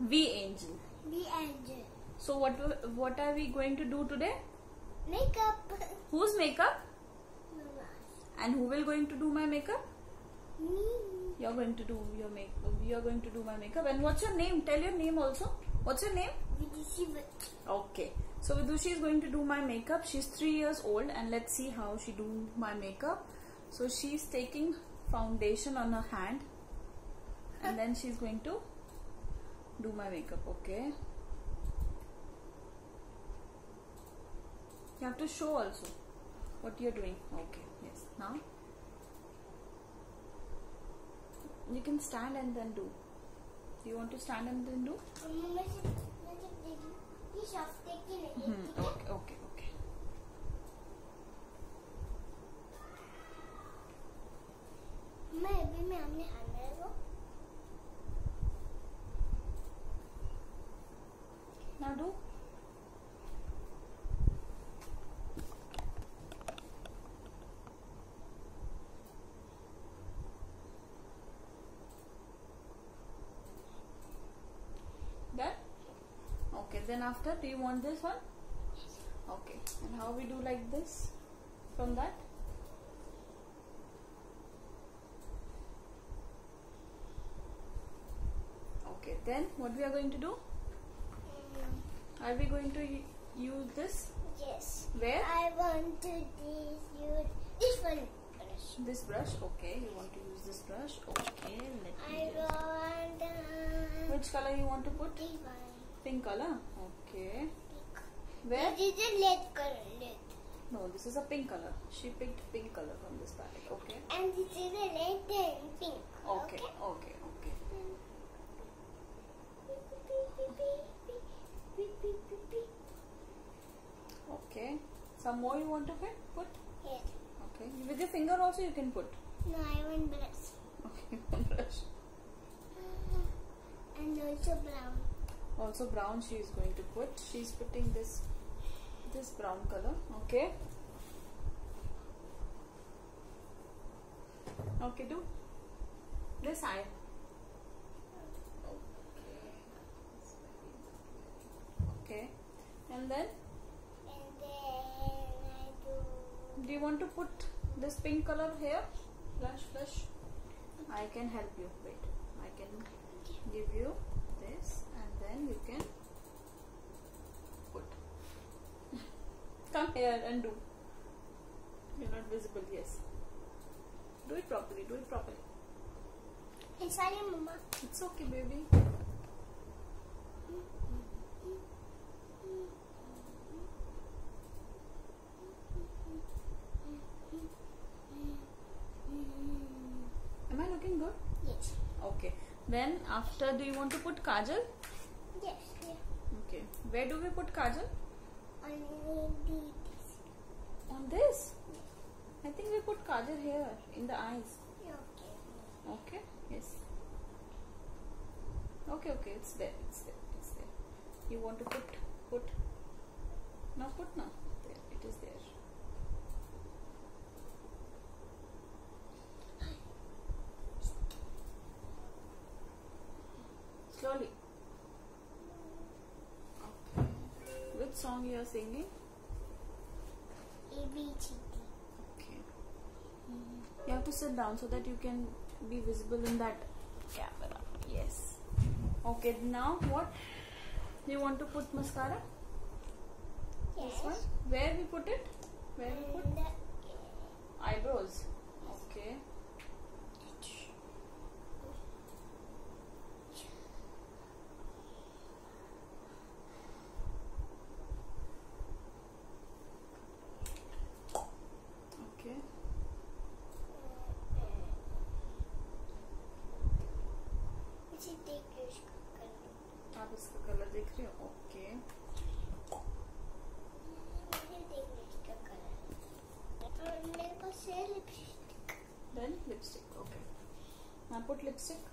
V angel. V angel. So what what are we going to do today? Makeup. Whose makeup? And who will going to do my makeup? Me. You're going to do your make. You're going to do my makeup. And what's your name? Tell your name also. What's your name? Vidushi Okay. So Vidushi is going to do my makeup. She's three years old, and let's see how she do my makeup. So she's taking foundation on her hand, and then she's going to do my makeup okay you have to show also what you're doing okay yes now you can stand and then do you want to stand and then do hmm, okay okay Now do. Okay, then after, do you want this one? Okay, and how we do like this from that? Okay, then what we are going to do? Are we going to use this? Yes. Where? I want to this use this one brush. This brush, okay. You want to use this brush, okay. Let I me just. want uh, Which color you want to put? this one. Pink color, okay. Pink. Where? This is a lead color, lead. No, this is a pink color. She picked pink color from this palette, okay. And this is a red and pink. Okay, okay, okay. Okay. Some more you want to put? Put. Yes. Okay. With your finger also you can put. No, I want brush. Okay. brush. And also brown. Also brown she is going to put. She is putting this this brown color. Okay. Okay, do this eye. Okay. And then And then I do. do you want to put this pink color here? Blush, blush. I can help you. Wait. I can give you this and then you can put. Come here and do. You're not visible, yes. Do it properly, do it properly. Hey, sorry, Mama. It's okay, baby. Hmm? Am I looking good? Yes. Okay. Then after, do you want to put kajal? Yes. Yeah. Okay. Where do we put kajal? Only this. On this. I think we put kajal here in the eyes. Okay. Okay. Yes. Okay. Okay. It's there. It's there. It's there. You want to put put. Now put now. There. It is there. Slowly. Okay. Which song you are singing? A B C D. Okay. Mm-hmm. You have to sit down so that you can be visible in that camera. Yes. Okay, now what? You want to put mascara? Yes. This one? Where we put it? Where we put? The, Eyebrows. Okay. देख रहे हो okay मुझे देख के इसका colour और मेरे पास है lipstick then lipstick okay now put lipstick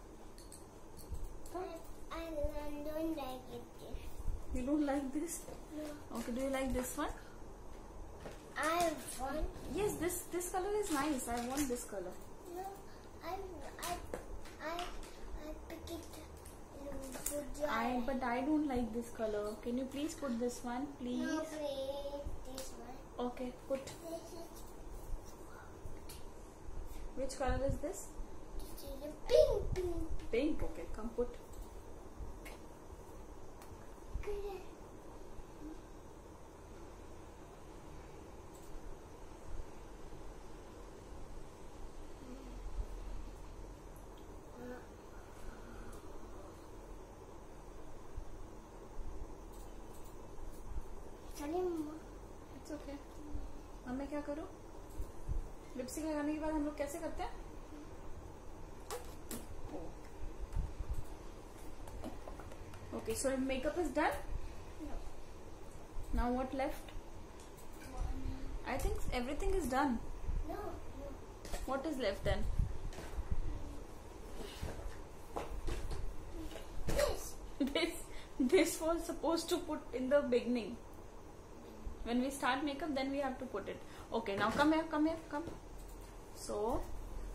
I don't like it you don't like this no okay do you like this one I want yes this this color is nice i want this color But I don't like this color. Can you please put this one, please? No, please. This one. Okay, put. Which color is this? this is a pink, pink. Pink. Okay, come put. color. क्या करो? Lipstick लगाने के बाद हम लोग कैसे करते हैं? Okay so makeup is done now what left I think everything is done what is left then this this was supposed to put in the beginning when we start makeup then we have to put it. Okay now come here come here come. So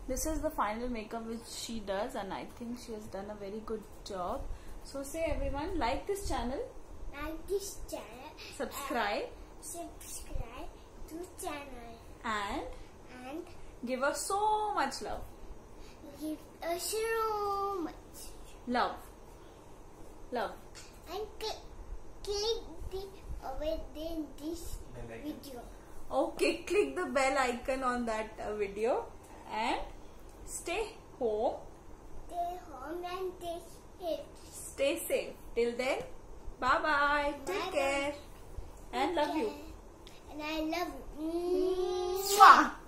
this is the final makeup which she does and i think she has done a very good job. So say everyone like this channel. Like this channel. subscribe. Subscribe to channel. and And give us so much love. give us so much. love. Love. And cl- click the over there this video. okay click the bell icon on that uh, video and stay home Stay home and stay safe. Stay safe. Till then, bye bye. Take Bye-bye. care. And love you. And I love you. Mwah.